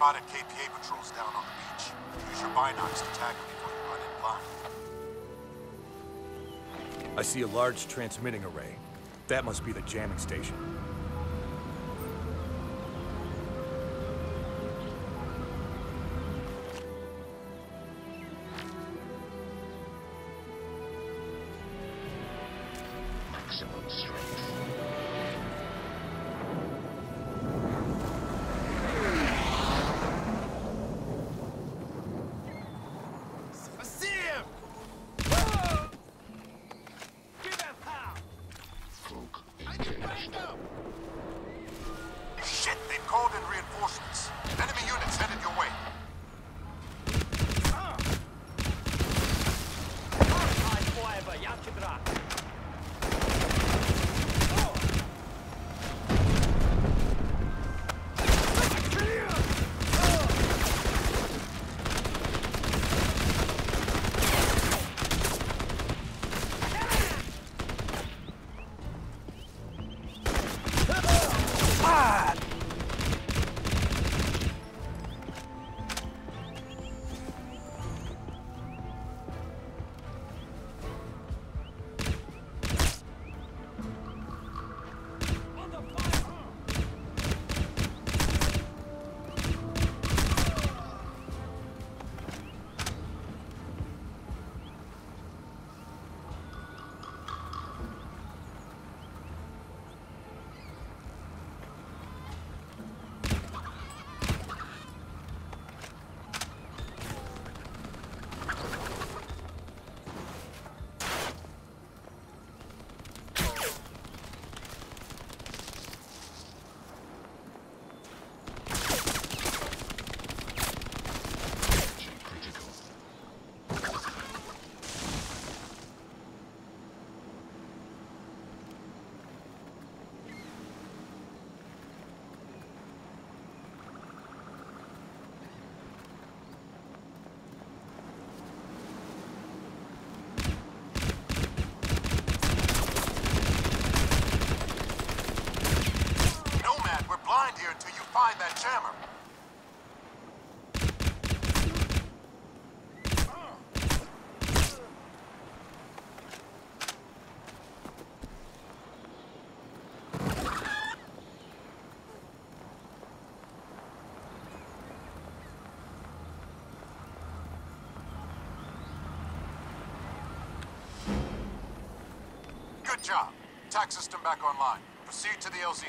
spotted KPA patrols down on the beach. Use your binocs to tag them before you run in blind. I see a large transmitting array. That must be the jamming station. Maximum strength. Blind here until you find that jammer. Good job. Tac system back online. Proceed to the LZ.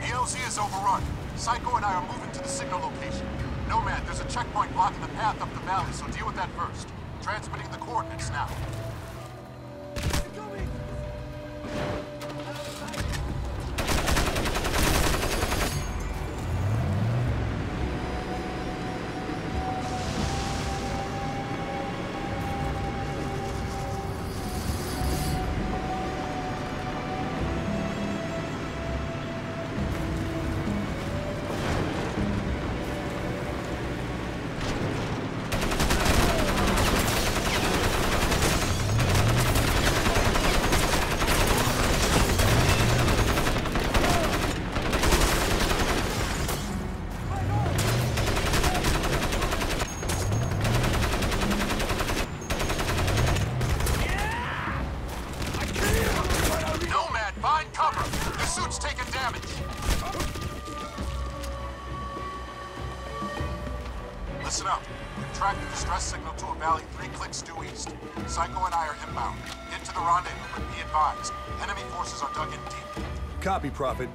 The LZ is overrun. Psycho and I are moving to the signal location. Nomad, there's a checkpoint blocking the path up the valley, so deal with that first. Transmitting the coordinates now. Signal to a valley three clicks due east. Psycho and I are inbound. Get to the rendezvous, but be advised. Enemy forces are dug in deep. Copy, Prophet.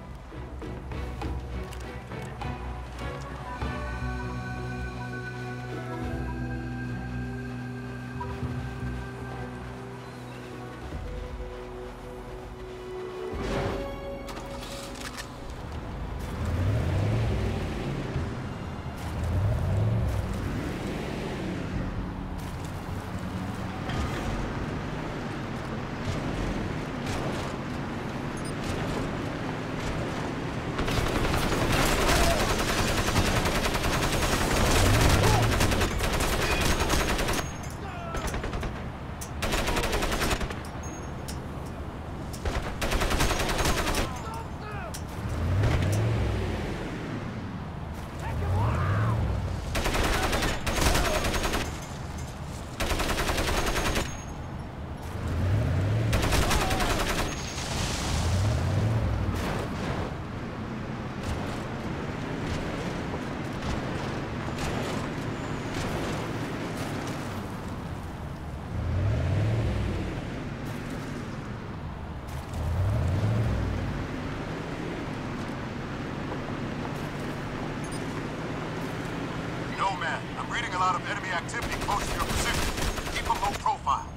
reading a lot of enemy activity close to your position. Keep a low profile.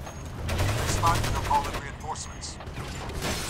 Respond and I'll call in reinforcements.